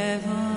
heaven.